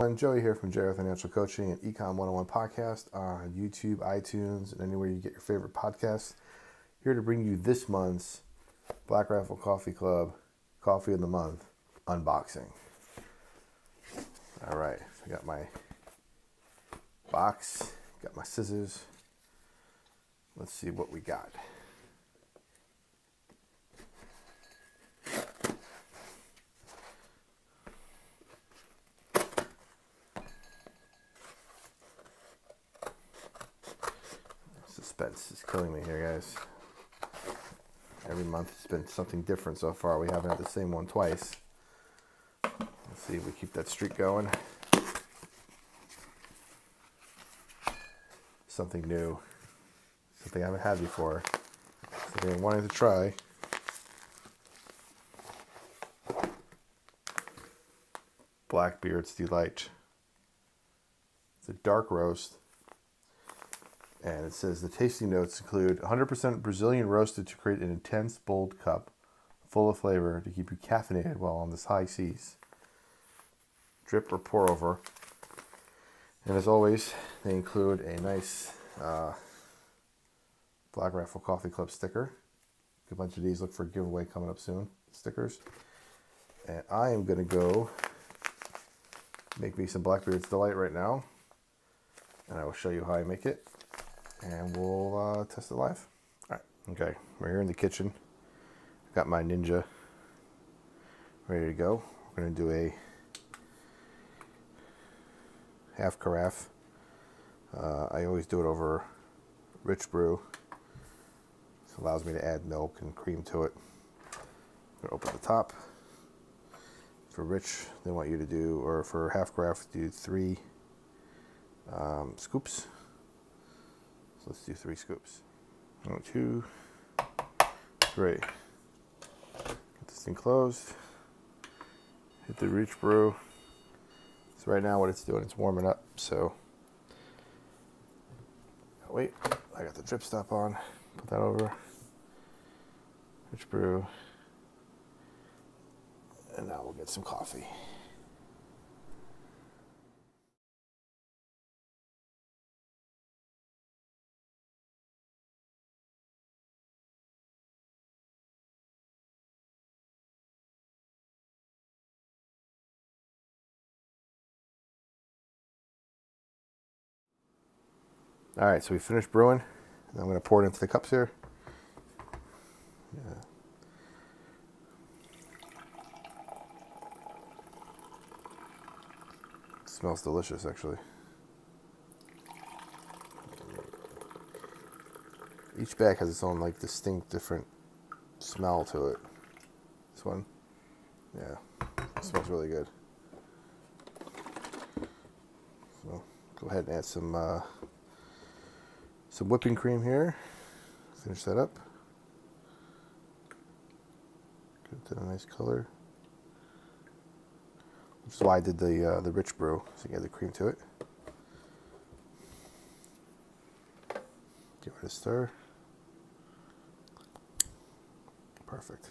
everyone. Joey here from JR Financial Coaching and eCom 101 podcast on YouTube, iTunes, and anywhere you get your favorite podcasts. Here to bring you this month's Black Rifle Coffee Club Coffee of the Month unboxing. All right, so I got my box, got my scissors. Let's see what we got. Suspense is killing me here, guys. Every month it's been something different so far. We haven't had the same one twice. Let's see if we keep that streak going. Something new. Something I haven't had before. Something I'm wanting to try. Blackbeard's Delight. It's a dark roast. And it says the tasting notes include 100% Brazilian roasted to create an intense, bold cup full of flavor to keep you caffeinated while on this high seas. Drip or pour over. And as always, they include a nice uh, Black Rifle Coffee Club sticker. A bunch of these look for a giveaway coming up soon. Stickers. And I am going to go make me some Blackbeard's Delight right now. And I will show you how I make it and we'll uh, test it live. All right, okay, we're here in the kitchen. Got my Ninja ready to go. We're gonna do a half carafe. Uh, I always do it over rich brew. This allows me to add milk and cream to it. I'm gonna open the top. For rich, they want you to do, or for half carafe, do three um, scoops. So let's do three scoops. One, two, three. Get this thing closed. Hit the rich brew. So right now what it's doing, it's warming up. So wait, I got the drip stop on. Put that over. Rich brew. And now we'll get some coffee. All right, so we finished brewing. I'm going to pour it into the cups here. Yeah. Smells delicious, actually. Each bag has its own like distinct different smell to it. This one, yeah, smells really good. So go ahead and add some. Uh, some whipping cream here. Finish that up. Give Get a nice color. Which is why I did the uh, the rich brew, so you get the cream to it. Give it a stir. Perfect.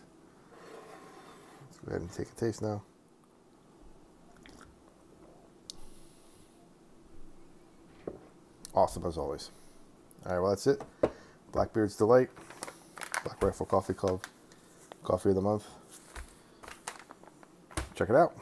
Let's go ahead and take a taste now. Awesome as always. All right, well, that's it. Blackbeard's Delight, Black Rifle Coffee Club, Coffee of the Month. Check it out.